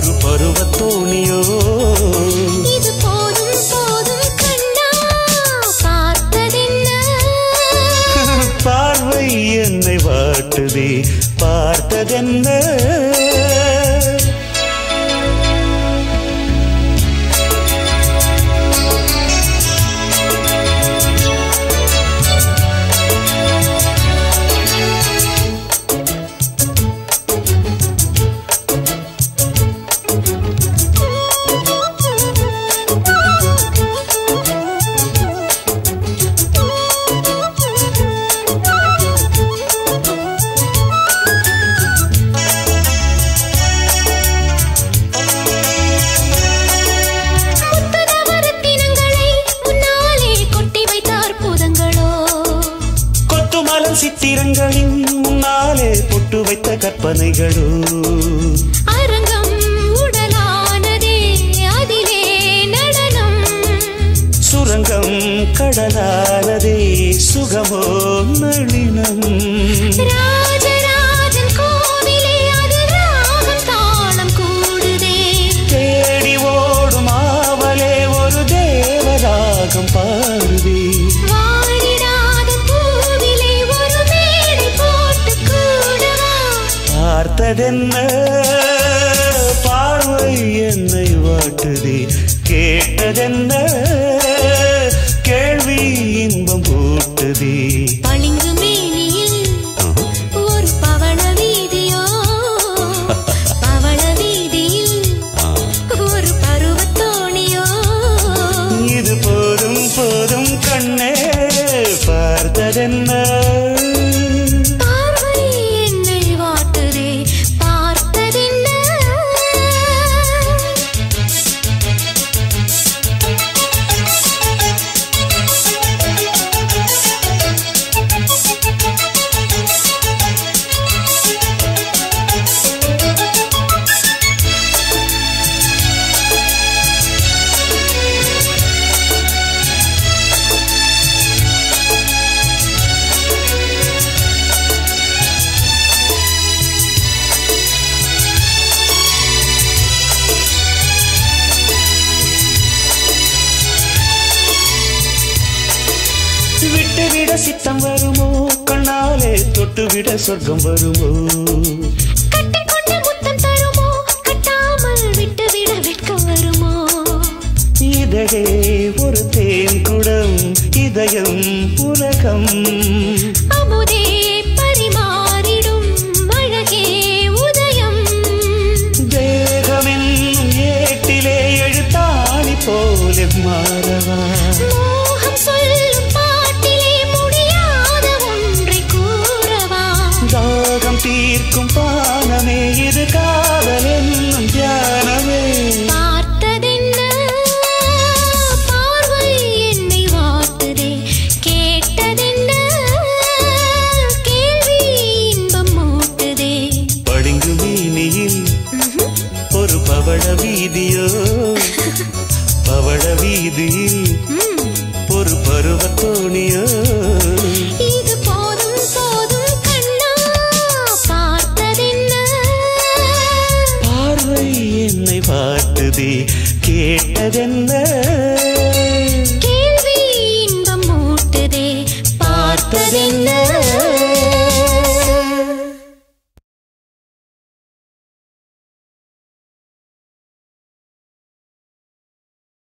ஒரு பருவத்தோணியோ பார்வை என்னை வாட்டுதே பார்த்ததென்ன? பொட்டு வைத்த கற்பனைகளோ? அரங்கம் உடலானதே அதிலே நடனம். சுரங்கம் கடலானதே சுகமோ நளினம். பார்த்ததென்ன பார்வை என்னை வாட்டுதே. கேட்டதென்ன? கேள்வி இன்பம் கூட்டுதே. விட்டுவிட சித்தம் வருமோ? கண்ணாலே தொட்டுவிட சொர்க்கம் வருமோ? இதழே ஒரு தேன் குடம் இதயம் உலகம். அமுதே பரிமாறிடும் அழகே உதயம். தேகமென்னும் ஏட்டிலே எழுத்தாணி போல ம், ஒரு பருவத்தோணியோ இது போதும் போதும் கண்ணா பார்த்ததென்ன? பார்வை என்னை பார்த்ததே கேட்டதென்ன?